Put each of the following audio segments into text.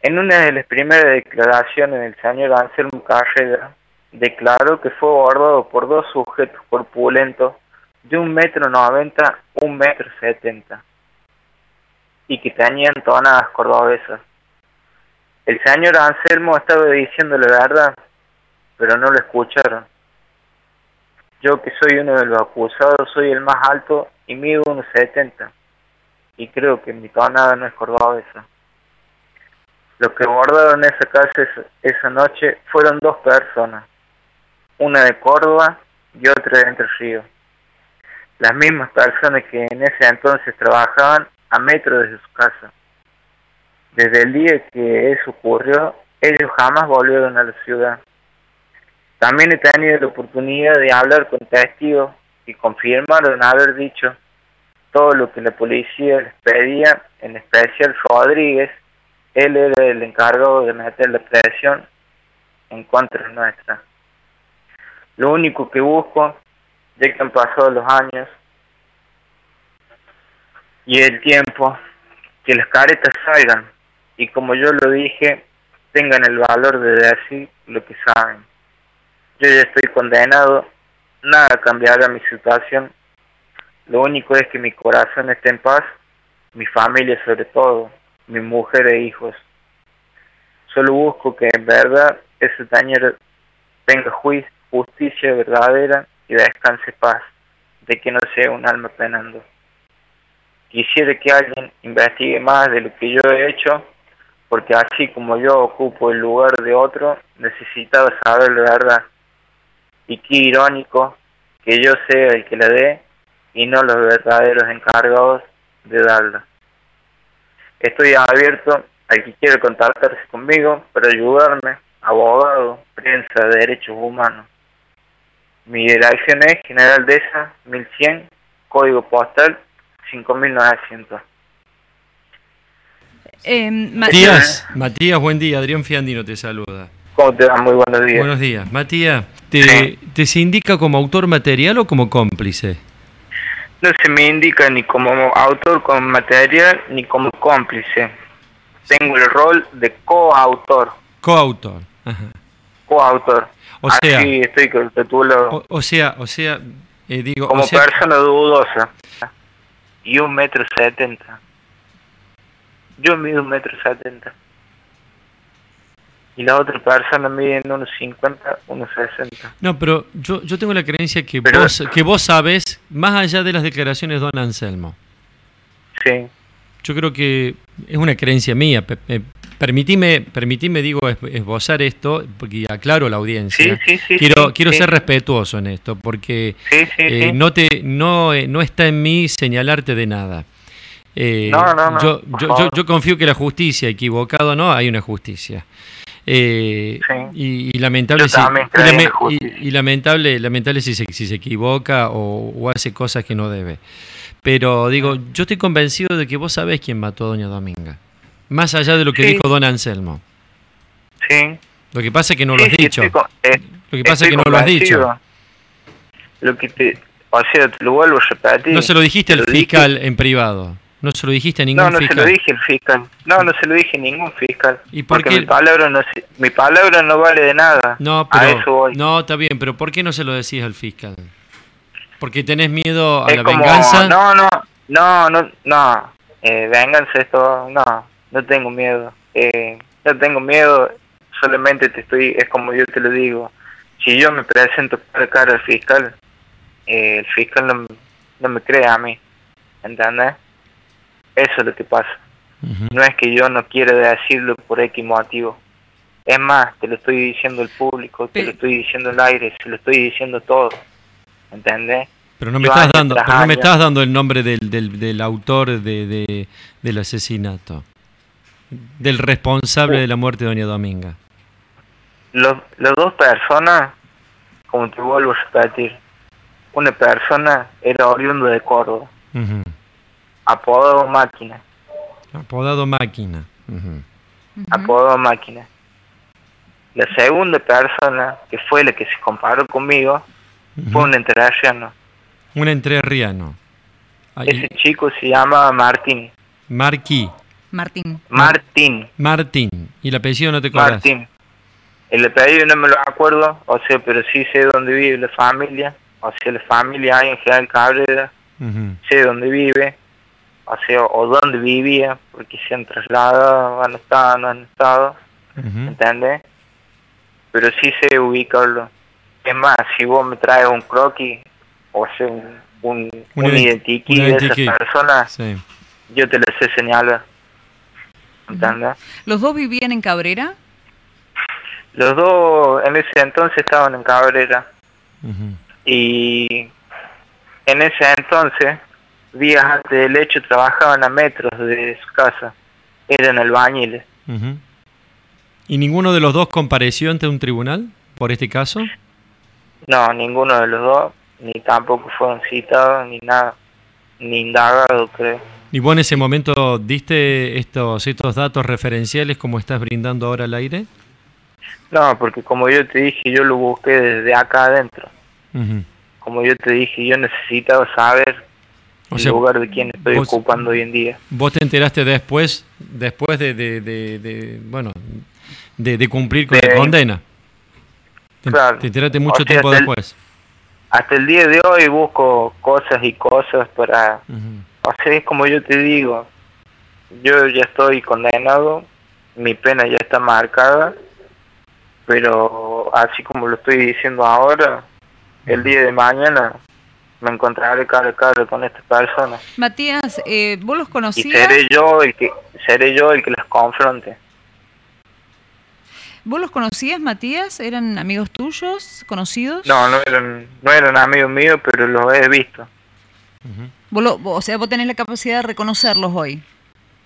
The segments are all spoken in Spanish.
En una de las primeras declaraciones del señor Anselmo Carrera, declaró que fue abordado por dos sujetos corpulentos de un metro noventa, un metro setenta, y que tenían tonadas cordobesas. El señor Anselmo estaba diciendo la verdad, pero no lo escucharon. Yo que soy uno de los acusados soy el más alto y mido unos setenta, y creo que mi tonada no es cordobesa. Los que abordaron esa casa esa noche fueron dos personas, una de Córdoba y otra de Entre Ríos. Las mismas personas que en ese entonces trabajaban a metros de su casa. Desde el día que eso ocurrió, ellos jamás volvieron a la ciudad. También he tenido la oportunidad de hablar con testigos y confirmaron haber dicho todo lo que la policía les pedía, en especial Rodríguez, él era el encargado de meter la presión en contra nuestra. Lo único que busco, ya que han pasado los años y el tiempo, que las caretas salgan y como yo lo dije, tengan el valor de decir lo que saben. Yo ya estoy condenado, nada cambiará mi situación. Lo único es que mi corazón esté en paz, mi familia sobre todo, mi mujer e hijos. Solo busco que en verdad ese tañero tenga justicia verdadera y descanse paz, de que no sea un alma penando. Quisiera que alguien investigue más de lo que yo he hecho, porque así como yo ocupo el lugar de otro, necesitaba saber la verdad. Y qué irónico que yo sea el que la dé y no los verdaderos encargados de darla. Estoy abierto al que quiera contactarse conmigo para ayudarme, abogado, prensa de derechos humanos. Mi dirección es General Deza 1100, código postal 5900. Eh, Matías, Matías, buen día. Adrián Fiandino te saluda. ¿Cómo te va? Muy buenos días. Buenos días. Matías, ¿te, ¿te se indica como autor material o como cómplice? No se me indica ni como autor como material ni como cómplice. Tengo el rol de coautor. Coautor. Ajá. Coautor. O sea, Así estoy con el título. O, o sea, o sea, eh, digo, como o sea, persona dudosa. Y un metro setenta. Yo mido un metro setenta. Y la otra persona mide unos cincuenta, unos sesenta. No, pero yo, yo tengo la creencia que Pero- vos que vos sabes más allá de las declaraciones de Don Anselmo. Sí. Yo creo que es una creencia mía. Pe- pe- permitime, permitime, digo, es- esbozar esto, porque aclaro a la audiencia. Sí, sí, sí, quiero quiero ser respetuoso en esto, porque eh, no te no eh, no está en mí señalarte de nada. Eh, No, no, no, yo, yo, yo, yo confío que la justicia, equivocado o no, hay una justicia. Eh, Sí. y, y lamentable si, y, lamentable lamentable si se, si se equivoca o, o hace cosas que no debe. Pero digo, yo estoy convencido de que vos sabés quién mató a Doña Dominga. Más allá de lo que Sí. dijo Don Anselmo. Sí. Lo que pasa es que no Sí, lo has dicho. con- eh, Lo que pasa es que no lo has dicho. Lo que te, o sea, te lo vuelvo a repetir. No se lo dijiste Te al dije- fiscal en privado. No se lo dijiste a ningún No, no fiscal. se lo dije al fiscal. No, no se lo dije a ningún fiscal. ¿Y por porque qué? mi palabra no mi palabra no vale de nada. No, a pero eso voy. no, está bien, pero ¿por qué no se lo decís al fiscal? ¿Porque tenés miedo a es la como, venganza? no, no, no, no, no. Eh, venganza esto, no, no tengo miedo. Eh, no tengo miedo, solamente te estoy, es como yo te lo digo. Si yo me presento cara a cara al fiscal, eh, el fiscal no, no me cree a mí, ¿entendés? Eso es lo que pasa. No es que yo no quiera decirlo por X motivo. Es más, te lo estoy diciendo al público, te lo estoy diciendo al aire, se lo estoy diciendo todo. ¿Entendés? Pero no me Yo estás dando, pero no me estás dando el nombre del, del, del autor de, de- del asesinato, del responsable de la muerte de Doña Dominga. Los, las dos personas, como te vuelvo a repetir, una persona era oriundo de Córdoba, Ujú. Apodado Máquina, Apodado máquina. Apodado Máquina. La segunda persona, que fue la que se comparó conmigo, fue un entrerriano. Un entrerriano. Ahí- Ese chico se llama Martín, Marquí. Martín. Martín. Martín. ¿Y el apellido no te acuerdas? Martín. El apellido no me lo acuerdo, o sea, pero sí sé dónde vive la familia, o sea, la familia hay en General Cabrera, sé dónde vive, o sea, o dónde vivía, porque se han trasladado, han estado, no han estado, Ujú. ¿entendés? Pero sí sé ubicarlo. Es más, si vos me traes un croquis, o sea, un, un, Un identikit de esas personas, Sí. yo te lo sé señalar, ¿entendés? ¿Los dos vivían en Cabrera? Los dos en ese entonces estaban en Cabrera y en ese entonces, días antes del hecho, trabajaban a metros de su casa. Eran albañiles. Ujú. ¿Y ninguno de los dos compareció ante un tribunal por este caso? No, ninguno de los dos, ni tampoco fueron citados, ni nada, ni indagados, creo. ¿Y vos en ese momento diste estos, estos datos referenciales como estás brindando ahora al aire? No, porque como yo te dije, yo lo busqué desde acá adentro. Como yo te dije, yo necesitaba saber O el sea, lugar de quién estoy vos- ocupando hoy en día. Vos te enteraste después, después de, de, de- de- bueno, de, cumplir con la condena. Te, Claro. te enteraste mucho O sea, tiempo hasta el- después. Hasta el día de hoy busco cosas y cosas para Ujú. O sea, es como yo te digo, yo ya estoy condenado, mi pena ya está marcada, pero así como lo estoy diciendo ahora, el día de mañana me encontraré cara a cara con estas personas Matías, eh, ¿vos los y conocías? seré yo el que seré yo el que las confronte. ¿Vos los conocías, Matías? ¿Eran amigos tuyos, conocidos? No, no eran no eran amigos míos, pero los he visto. Vos lo- vos- o sea, vos tenés la capacidad de reconocerlos hoy.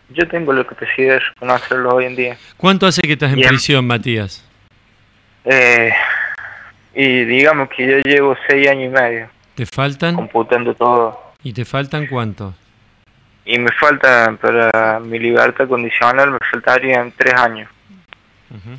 Yo tengo la capacidad de reconocerlos hoy en día. ¿Cuánto hace que estás en Bien. prisión, Matías? Eh, y digamos que yo llevo seis años y medio ¿Te faltan? computando todo. ¿Y te faltan cuántos? Y me falta, para mi libertad condicional, me faltarían tres años. Ujú.